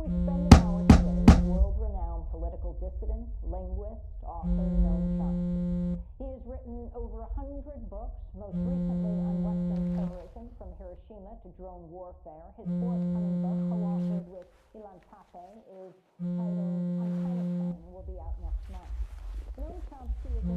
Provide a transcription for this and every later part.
We spend an hour today with world-renowned political dissident, linguist, author Noam Chomsky. He has written over a hundred books, most recently on Western terrorism from Hiroshima to drone warfare. His forthcoming book, co-authored with Ilan Pappé, is titled Afghanistan and will be out next month. Noam Chomsky is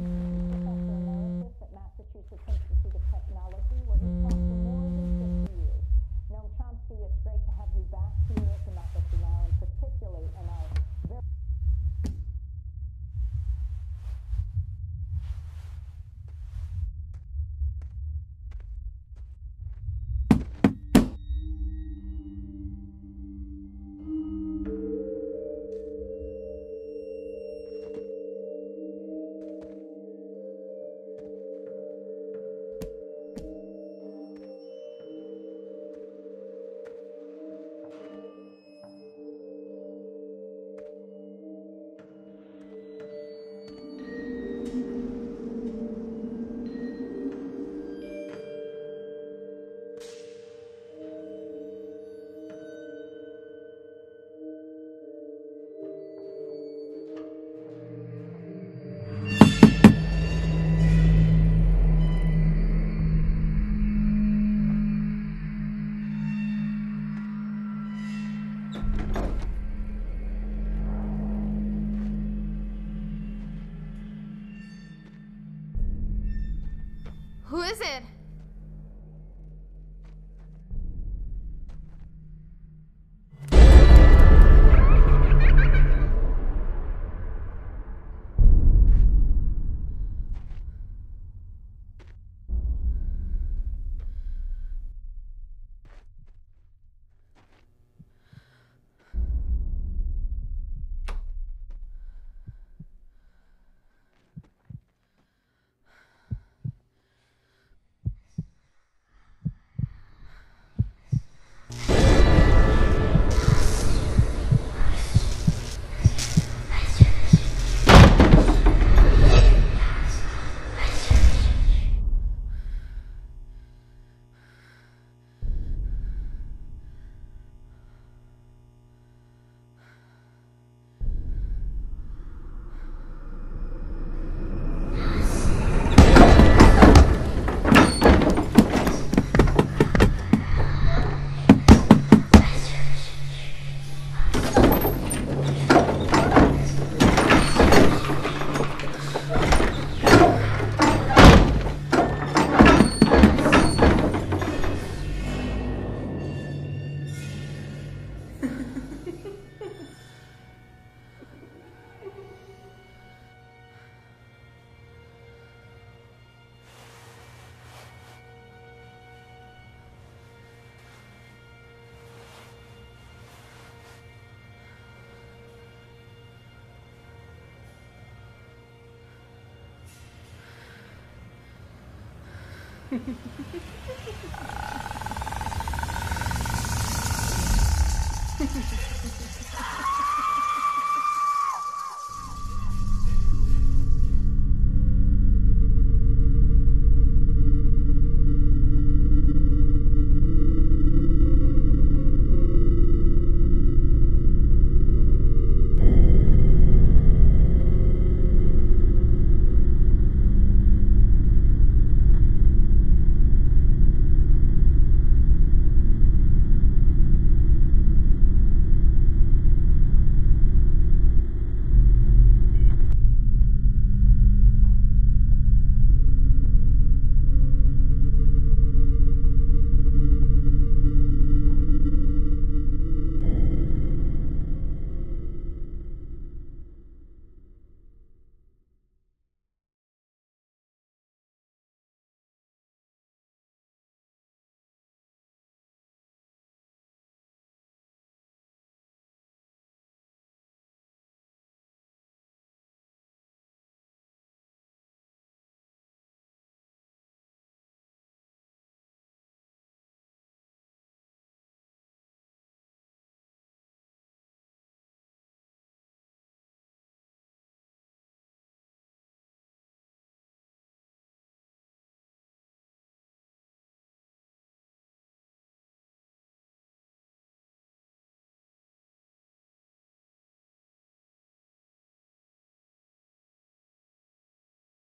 Who is it? Ha ha ha.